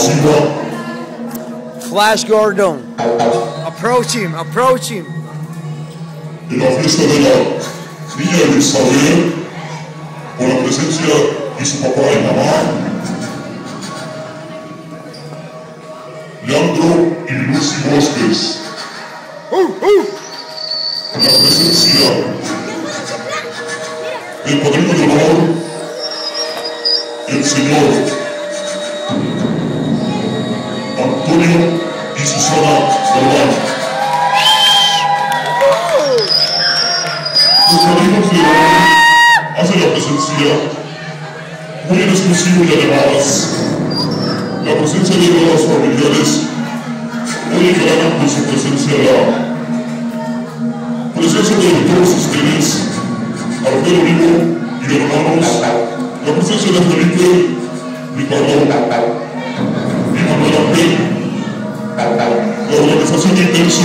exclusiva Flash Gordon. Approach him, approach him. en la fiesta de la Niña Elizabeth con la presencia de su papá y mamá, Leandro y Lucy Bosques, con la presencia del padrino de honor, el señor Antonio y Susana. Los padrinos de honor hacen la presencia muy en exclusivo y además. La presencia de los familiares hoy declaran por su presencia la presencia de todos ustedes, Alfredo Vivo y hermanos, la presencia de Felipe, Ricardo y Intenso.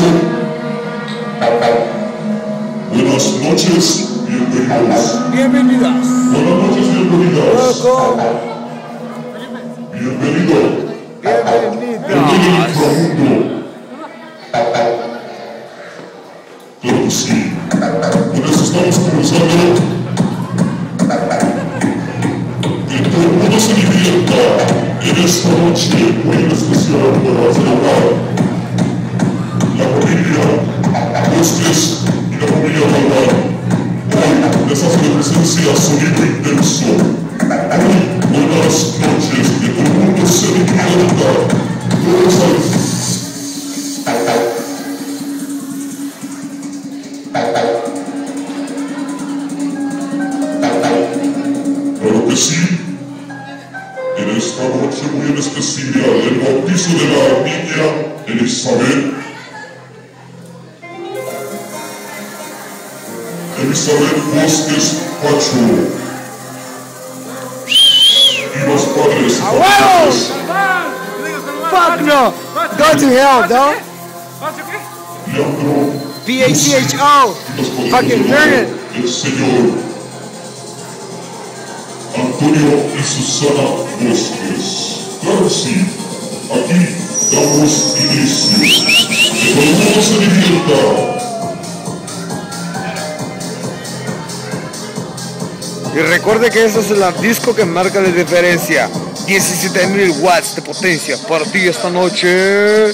Buenas noches, bienvenidos. Bienvenidas. Buenas noches, bienvenidas. Bienvenido. Bienvenido inframundo. Claro que sí. Con eso estamos comenzando. Que todo el mundo se divierta en esta noche muy especial para celebrar sonido intenso. Hoy, buenas noches, que todo el mundo se Claro que sí. En esta noche muy en especial, el bautizo de la niña Elizabeth. Elizabeth Bosques Pacho. Y los padres. y ¡A huevo! familiares, Fuck no. Go to hell, no. Leandro. P-A-C-H-O. y Fucking it. El señor Antonio y Susana Bosques. Claro sí. Aquí damos inicio. Que todo el mundo se divierta. Y recuerde que ese es el disco que marca la diferencia. 17.000 watts de potencia para ti esta noche.